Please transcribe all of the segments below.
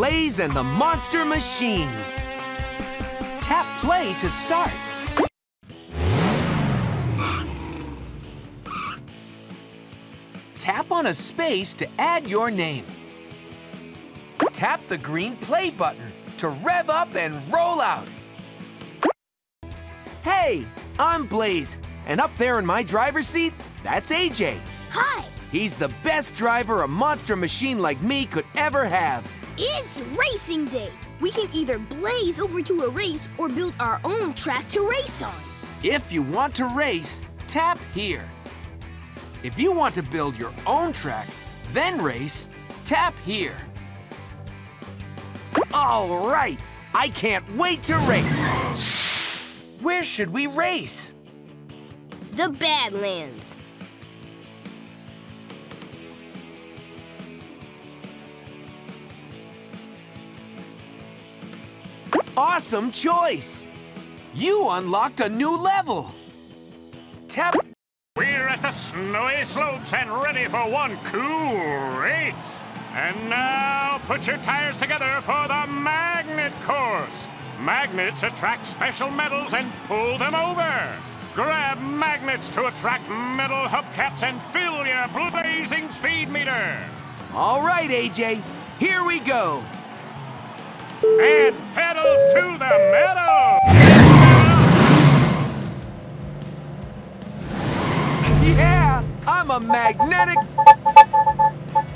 Blaze and the Monster Machines. Tap play to start. Tap on a space to add your name. Tap the green play button to rev up and roll out. Hey, I'm Blaze, and up there in my driver's seat, that's AJ. Hi, He's the best driver a monster machine like me could ever have. It's racing day. We can either blaze over to a race or build our own track to race on. If you want to race, tap here. If you want to build your own track, then race, tap here. All right, I can't wait to race. Where should we race? The Badlands. Awesome choice! You unlocked a new level. Tap We're at the snowy slopes and ready for one cool race. And now put your tires together for the magnet course. Magnets attract special metals and pull them over. Grab magnets to attract metal hubcaps and fill your blazing speed meter. All right, AJ, here we go. And pedals to the metal. Yeah, I'm a magnetic.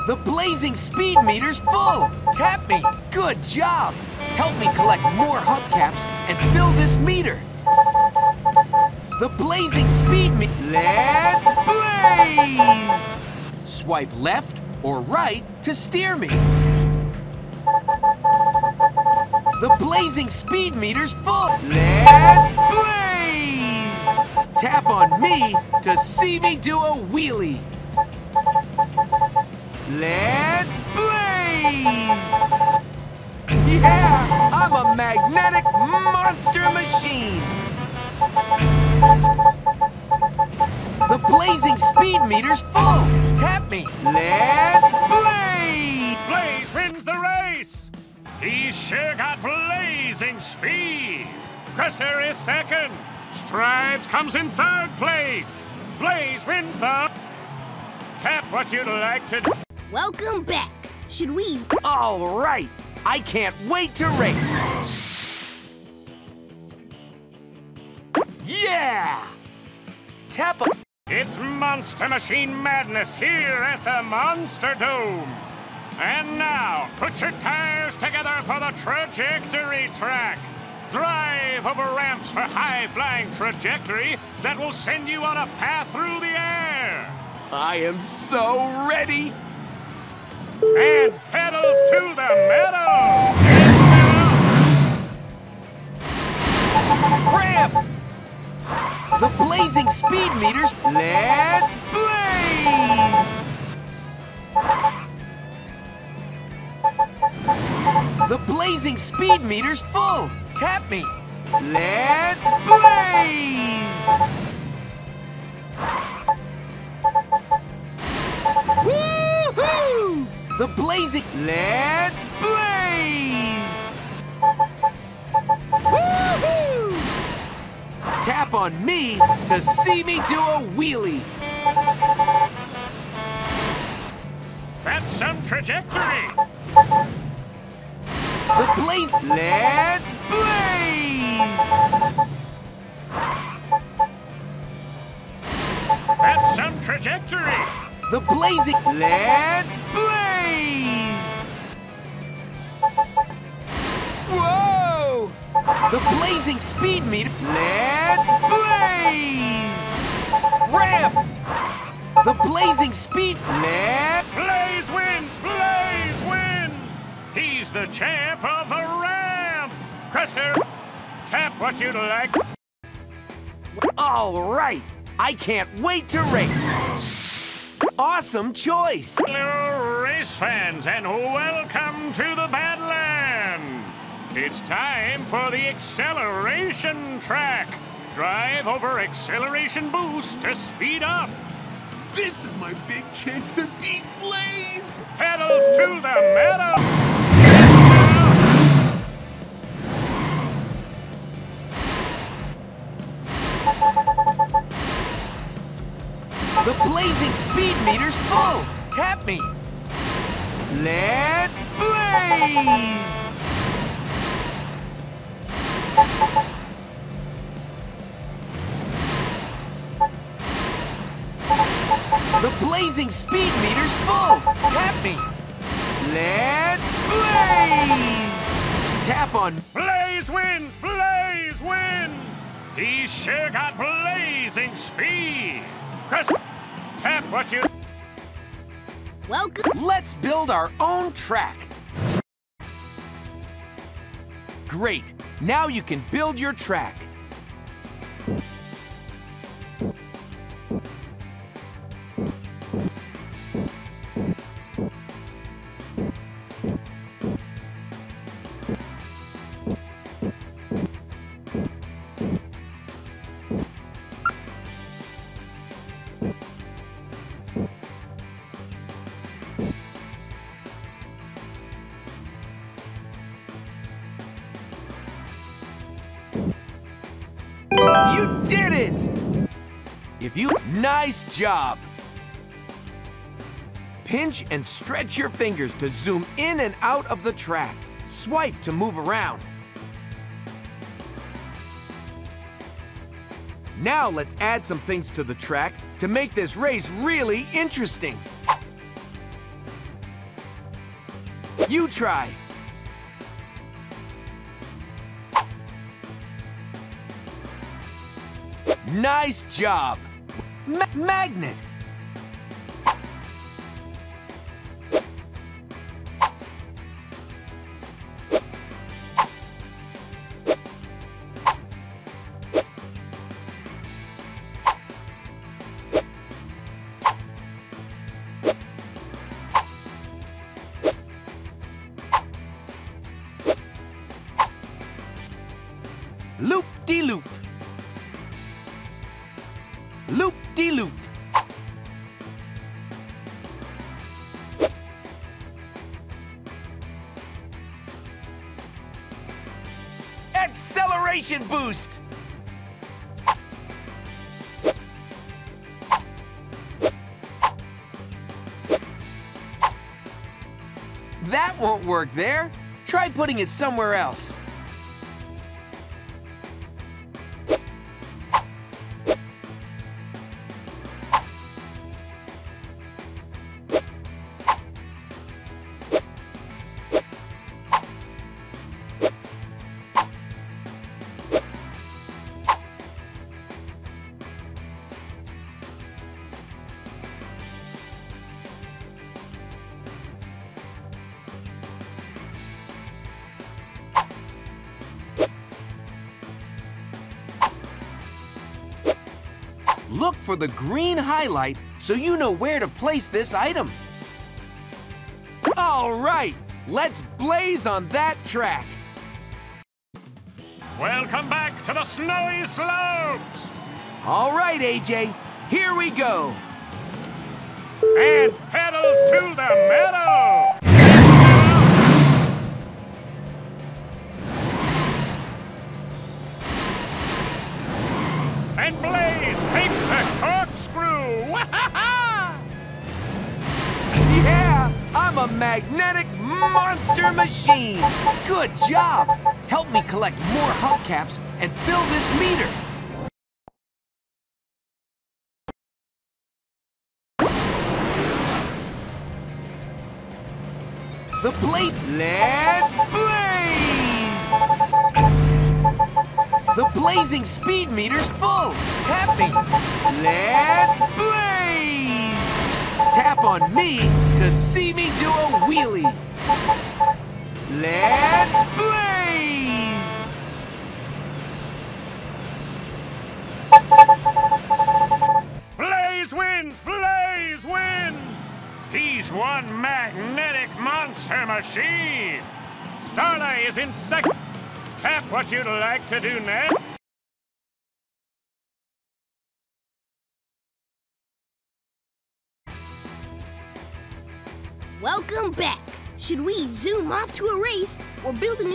The blazing speed meter's full. Tap me. Good job. Help me collect more hubcaps and fill this meter. The blazing speed meter. Let's blaze! Swipe left or right to steer me. The blazing speed meter's full. Let's blaze! Tap on me to see me do a wheelie. Let's blaze! Yeah, I'm a magnetic monster machine. The blazing speed meter's full. Tap me. Let's blaze! Blaze wins the race. He's sure got blazing speed. Crusher is second. Stripes comes in third place. Blaze wins the. Tap what you'd like to. Welcome back. Should we? All right, I can't wait to race. Yeah! Tap a It's Monster Machine Madness here at the Monster Dome. And now, put your tires together for the trajectory track. Drive over ramps for high flying trajectory that will send you on a path through the air. I am so ready. And pedals to the metal. Ramp! The blazing speed meters. Let's blaze! The blazing speed meter's full. Tap me. Let's blaze! Woohoo! The blazing. Let's blaze! Woohoo! Tap on me to see me do a wheelie. That's some trajectory. The blaze. Let's blaze! That's some trajectory. The blazing. Let's blaze! Whoa! The blazing speed meter. Let's blaze! Ramp! The blazing speed. Let. The champ of the ramp! Crusher, tap what you'd like. All right, I can't wait to race. Awesome choice. Hello, race fans, and welcome to the Badlands! It's time for the acceleration track. Drive over acceleration boost to speed up. This is my big chance to beat Blaze! Pedals to the metal. The blazing speed meter's full! Tap me! Let's blaze! Tap on... Blaze wins! Blaze wins! He's sure got blazing speed! Chris, tap what you... Welcome. Let's build our own track. Great. Now you can build your track. You did it! If you... Nice job! Pinch and stretch your fingers to zoom in and out of the track. Swipe to move around. Now let's add some things to the track to make this race really interesting. You try. Nice job! Ma magnet! Loop-de-loop. Loop-de-loop. Acceleration boost! That won't work there. Try putting it somewhere else. For the green highlight so you know where to place this item. All right, let's blaze on that track. Welcome back to the snowy slopes! All right, AJ, here we go. And pedals to the meadow! And Blaze takes the corkscrew! Yeah, I'm a magnetic monster machine. Good job. Help me collect more hubcaps and fill this meter. The blade. Let's The blazing speed meter's full. Tap me. Let's blaze! Tap on me to see me do a wheelie. Let's blaze! Blaze wins! Blaze wins! He's one magnetic monster machine! Starla is in second. Tap what you'd like to do next. Welcome back. Should we zoom off to a race or build a new